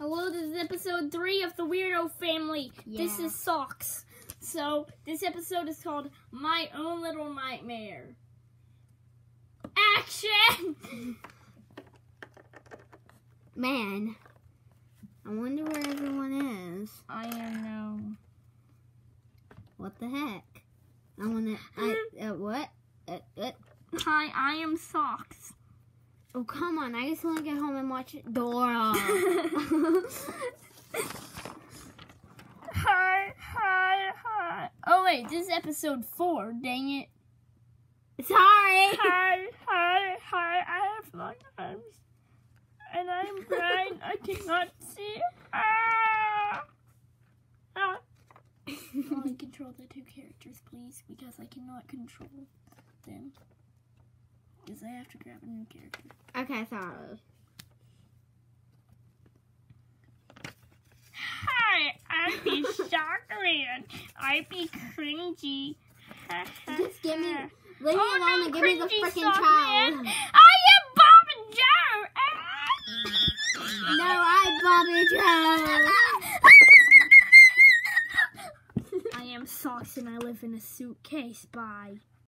Hello, this is episode three of the Weirdo Family. This is Socks. So this episode is called My Own Little Nightmare. Action! Man, I wonder where everyone is. I don't know. What the heck? I wanna. I uh, what? Uh, uh, Hi, I am Socks. Oh come on! I just want to get home and watch Dora. Hi, hi, hi. Oh wait, this is episode four. Dang it. Sorry. Hi, hi, hi. I have long arms. And I'm blind. I cannot see. Ah! Ah. Only control the two characters, please, because I cannot control them. Because I have to grab a new character. Okay, sorry. Hi, I be Shockerman. I be cringy. Just give me, leave me Oh, alone no, and give me the cringy freaking sock, child. man. I am Bob and Joe. No, I Bobby Joe. I am Socks and I live in a suitcase. Bye.